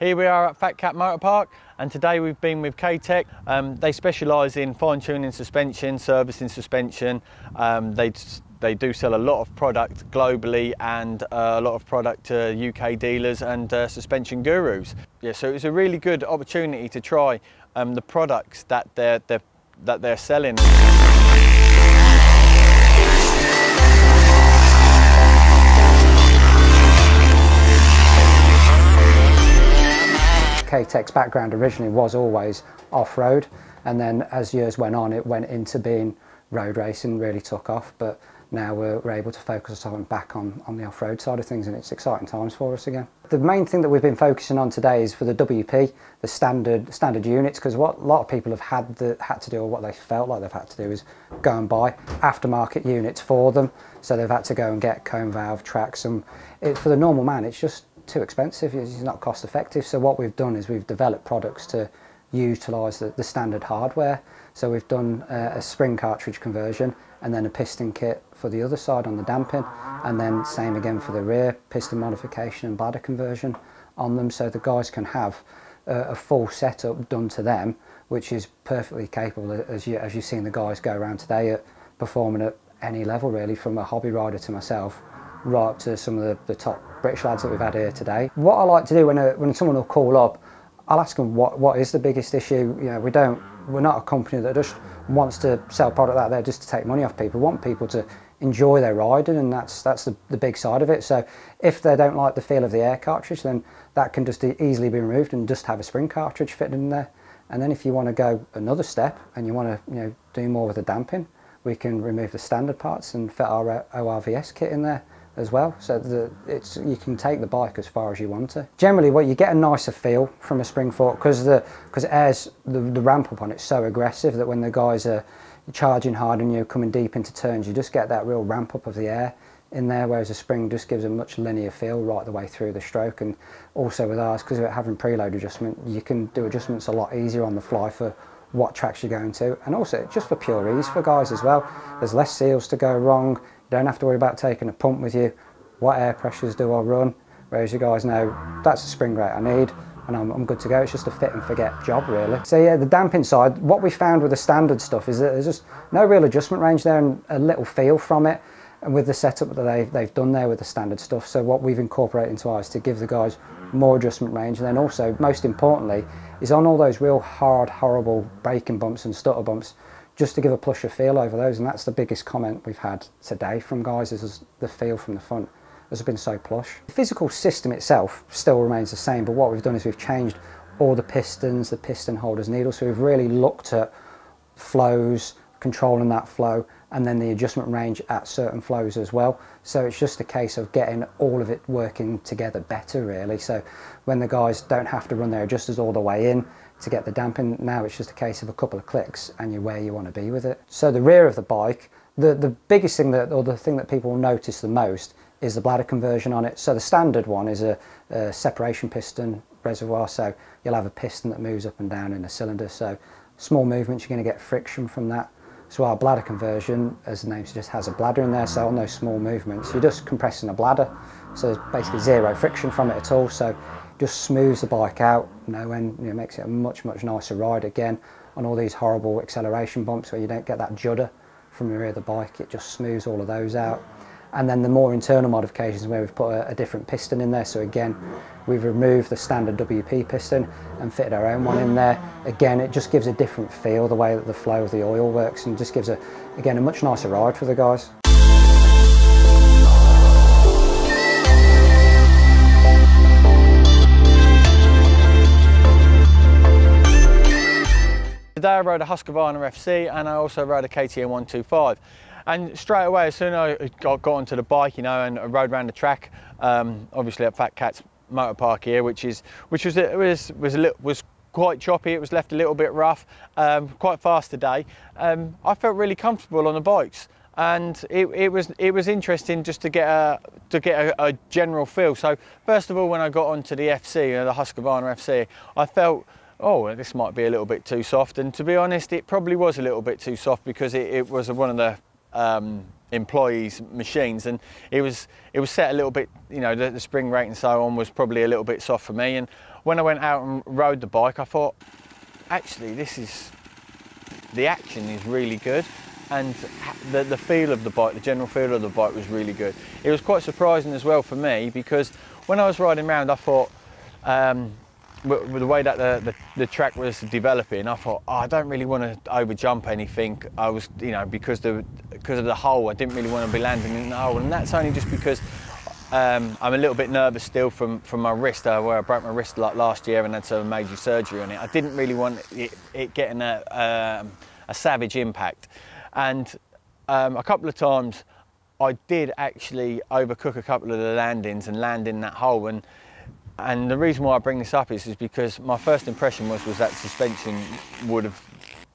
Here we are at Fat Cat Moto Parc and today we've been with K-Tech. Um, they specialise in fine tuning suspension, servicing suspension. Um, they, they do sell a lot of product globally and uh, a lot of product to UK dealers and uh, suspension gurus. Yeah, so it's a really good opportunity to try um, the products that they're, they're, that they're selling. K-Tech's background originally was always off-road and then as years went on it went into being road racing really took off but now we're, we're able to focus on back on, on the off-road side of things and it's exciting times for us again. The main thing that we've been focusing on today is for the WP, the standard standard units because what a lot of people have had the, had to do or what they felt like they've had to do is go and buy aftermarket units for them so they've had to go and get cone valve tracks and it, for the normal man it's just too expensive, it's not cost effective. So what we've done is we've developed products to utilise the, the, standard hardware. So we've done uh, a spring cartridge conversion and then a piston kit for the other side on the damping and then same again for the rear piston modification and bladder conversion on them so the guys can have uh, a full setup done to them which is perfectly capable as, you, as you've seen the guys go around today at performing at any level really from a hobby rider to myself right up to some of the, the top British lads that we've had here today. What I like to do when, a, when someone will call up, I'll ask them what, what is the biggest issue. You know, we don't, we're not a company that just wants to sell product out there just to take money off people. We want people to enjoy their riding and that's, that's the, the big side of it. So if they don't like the feel of the air cartridge, then that can just easily be removed and just have a spring cartridge fitted in there. And then if you want to go another step and you want to you know, do more with the damping, we can remove the standard parts and fit our uh, ORVS kit in there as well. So that it's you can take the bike as far as you want to. Generally what you get a nicer feel from a spring fork because the because it airs the, the ramp up on it's so aggressive that when the guys are charging hard and you're coming deep into turns you just get that real ramp up of the air in there whereas a spring just gives a much linear feel right the way through the stroke. And also with ours because we're having preload adjustment you can do adjustments a lot easier on the fly for what tracks you're going to. And also just for pure ease for guys as well there's less seals to go wrong don't have to worry about taking a pump with you. What air pressures do I run? Whereas you guys know that's the spring rate I need and I'm, I'm, good to go. It's just a fit and forget job really. So yeah, the damping side, what we found with the standard stuff is that there's just no real adjustment range there and a little feel from it and with the setup that they've, they've done there with the standard stuff. So what we've incorporated into ours to give the guys more adjustment range and then also most importantly is on all those real hard horrible braking bumps and stutter bumps just to give a plusher feel over those and that's the biggest comment we've had today from guys is the feel from the front has been so plush. The physical system itself still remains the same but what we've done is we've changed all the pistons, the piston holders, needles so we've really looked at flows, controlling that flow and then the adjustment range at certain flows as well. So it's just a case of getting all of it working together better really. So when the guys don't have to run their adjusters all the way in, to get the damping. Now it's just a case of a couple of clicks and you're where you want to be with it. So the rear of the bike, the, the biggest thing that, or the thing that people will notice the most is the bladder conversion on it. So the standard one is a, a separation piston reservoir. So you'll have a piston that moves up and down in a cylinder. So small movements, you're going to get friction from that. So our bladder conversion, as the name suggests, has a bladder in there. So on those small movements, you're just compressing a bladder. So there's basically zero friction from it at all. So just smooths the bike out, you know, and you know, makes it a much, much nicer ride again on all these horrible acceleration bumps where you don't get that judder from the rear of the bike, it just smooths all of those out. And then the more internal modifications where we've put a, a different piston in there. So again, we've removed the standard WP piston and fitted our own one in there. Again, it just gives a different feel, the way that the flow of the oil works and just gives a, again, a much nicer ride for the guys. I rode a Husqvarna FC and I also rode a KTM 125. And straight away, as soon as I got, got onto the bike, you know, and I rode around the track, um, obviously at Fat Cat's Moto Parc here, which is which was was was a little, was quite choppy. It was left a little bit rough, um, quite fast today. Um, I felt really comfortable on the bikes, and it, it was it was interesting just to get a to get a, a, general feel. So first of all, when I got onto the FC, the Husqvarna FC, I felt oh, this might be a little bit too soft. And to be honest, it probably was a little bit too soft because it, it was one of the um, employees' machines, and it was it was set a little bit. You know, the, the spring rate and so on was probably a little bit soft for me. And when I went out and rode the bike, I thought, actually, this is the action is really good and the, the feel of the bike, the general feel of the bike was really good. It was quite surprising as well for me because when I was riding around, I thought, um, with the way that the, the, the, track was developing, I thought, oh, I don't really want to overjump anything. I was, you know, because the because of the hole, I didn't really want to be landing in the hole, and that's only just because um, I'm a little bit nervous still from from my wrist, uh, where I broke my wrist like last year and had some major surgery on it. I didn't really want it, it getting a, um, a savage impact, and um, a couple of times I did actually overcook a couple of the landings and land in that hole and and the reason why I bring this up is, is because my first impression was, was that suspension would have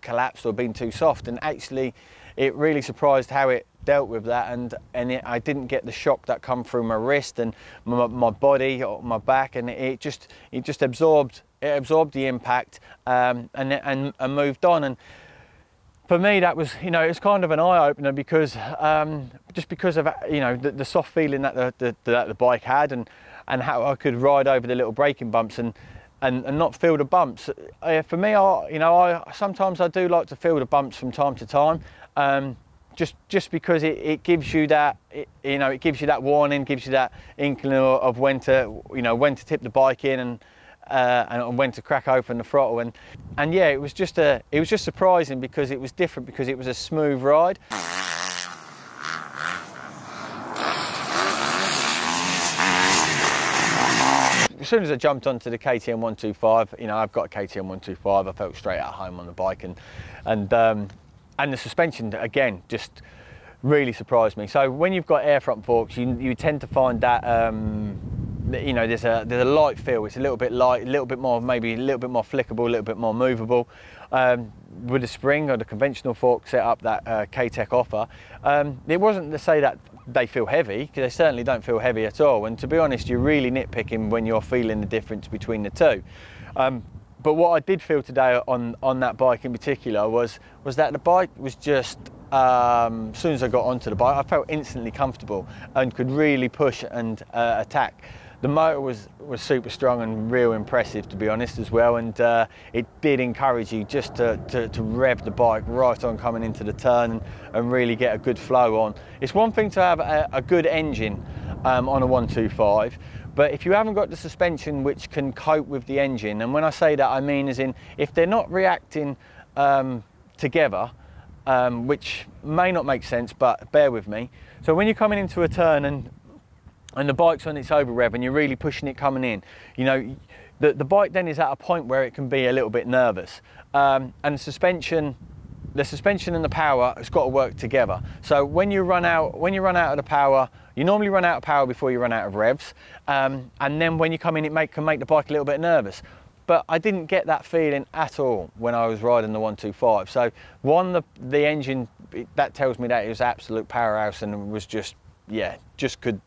collapsed or been too soft. And actually, it really surprised how it dealt with that. And, and it, I didn't get the shock that come through my wrist and my, my body or my back. And it just, it just absorbed, it absorbed the impact um, and, and, and moved on. And for me, that was, you know, it was kind of an eye opener because um, just because of, you know, the, the soft feeling that the, the, that the bike had and, and how I could ride over the little braking bumps and and, and not feel the bumps. Uh, for me, I you know I sometimes I do like to feel the bumps from time to time. Um, just just because it, it gives you that it, you know it gives you that warning, gives you that inkling of when to you know when to tip the bike in and uh, and when to crack open the throttle and and yeah it was just a it was just surprising because it was different because it was a smooth ride. As soon as I jumped onto the KTM 125, you know, I've got a KTM 125, I felt straight at home on the bike and, and, um, and the suspension, again, just really surprised me. So when you've got air front forks, you, you tend to find that, um, you know, there's a, there's a light feel. It's a little bit light, a little bit more, maybe a little bit more flickable, a little bit more movable. Um, with the spring or the conventional fork setup that uh, K-Tech offer, um, it wasn't to say that they feel heavy because they certainly don't feel heavy at all. And to be honest, you're really nitpicking when you're feeling the difference between the two. Um, but what I did feel today on, on that bike in particular was, was that the bike was just, um, as soon as I got onto the bike, I felt instantly comfortable and could really push and uh, attack. The motor was, was super strong and real impressive to be honest as well and uh, it did encourage you just to, to, to, rev the bike right on coming into the turn and, and, really get a good flow on. It's one thing to have a, a good engine um, on a 125 but if you haven't got the suspension which can cope with the engine and when I say that I mean as in if they're not reacting um, together um, which may not make sense but bear with me so when you're coming into a turn and and the bike's on its over rev and you're really pushing it coming in, you know, the, the bike then is at a point where it can be a little bit nervous. Um, and suspension, the suspension and the power has got to work together. So when you run out, when you run out of the power, you normally run out of power before you run out of revs. Um, and then when you come in, it make, can make the bike a little bit nervous. But I didn't get that feeling at all when I was riding the 125. So one, the, the engine, that tells me that it was absolute powerhouse and was just, yeah, just could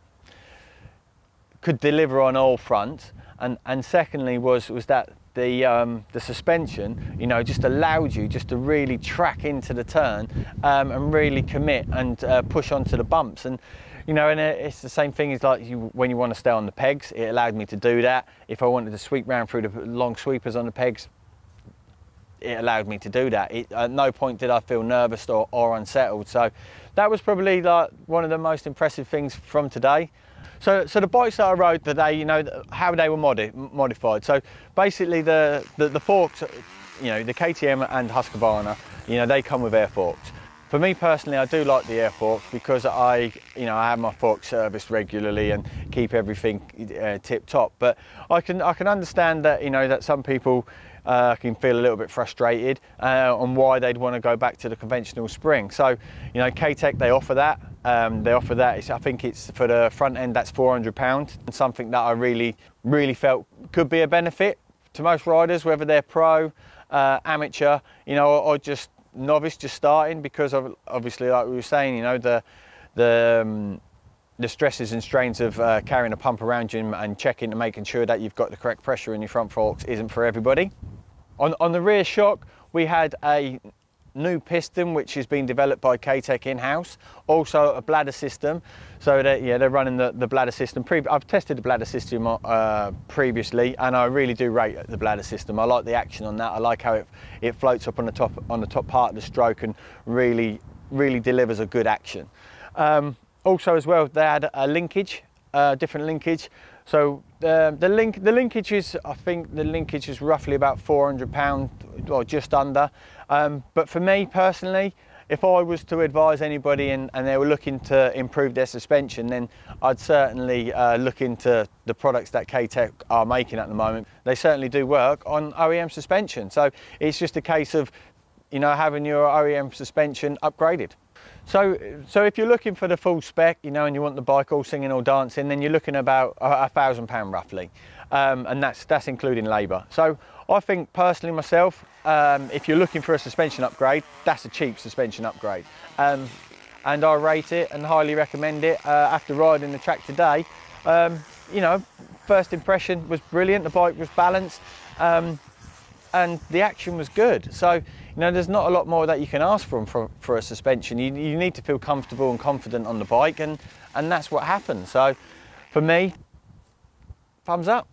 could deliver on all fronts, and and secondly was was that the um, the suspension, you know, just allowed you just to really track into the turn um, and really commit and uh, push onto the bumps. And you know, and it's the same thing as like you, when you want to stay on the pegs. It allowed me to do that. If I wanted to sweep round through the long sweepers on the pegs, it allowed me to do that. It, at no point did I feel nervous or, or unsettled. So that was probably like one of the most impressive things from today. So, so the bikes that I rode today, you know, how they were modi modified. So basically the, the, the, forks, you know, the KTM and Husqvarna, you know, they come with air forks. For me personally, I do like the air forks because I, you know, I have my fork serviced regularly and keep everything uh, tip top. But I can, I can understand that, you know, that some people uh, can feel a little bit frustrated uh, on why they'd want to go back to the conventional spring. So, you know, K-Tech, they offer that. Um, they offer that. It's, I think it's for the front end, that's 400 pounds. And Something that I really, really felt could be a benefit to most riders, whether they're pro, uh, amateur, you know, or, or, just novice, just starting, because of, obviously, like we were saying, you know, the, the, um, the stresses and strains of uh, carrying a pump around you and checking and making sure that you've got the correct pressure in your front forks isn't for everybody. On, on the rear shock, we had a new piston which has been developed by K-Tech in-house, also a bladder system. So that yeah, they're running the, the bladder system. Pre I've tested the bladder system uh, previously, and I really do rate the bladder system. I like the action on that. I like how it it floats up on the top on the top part of the stroke and really really delivers a good action. Um, also as well, they had a linkage, uh, different linkage. So the, the link the linkage is I think the linkage is roughly about 400 pound or just under. Um, but for me personally, if I was to advise anybody and, and, they were looking to improve their suspension, then I'd certainly uh, look into the products that K-Tech are making at the moment. They certainly do work on OEM suspension. So it's just a case of, you know, having your OEM suspension upgraded. So, so if you're looking for the full spec, you know, and you want the bike all singing or dancing, then you're looking about a, thousand pound roughly, um, and that's that's including labour. So I think personally myself, um, if you're looking for a suspension upgrade, that's a cheap suspension upgrade, um, and I rate it and highly recommend it. Uh, after riding the track today, um, you know, first impression was brilliant. The bike was balanced. And the action was good. So, you know, there's not a lot more that you can ask from for, for a suspension. You, you need to feel comfortable and confident on the bike, and, and that's what happened. So, for me, thumbs up.